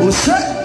Você?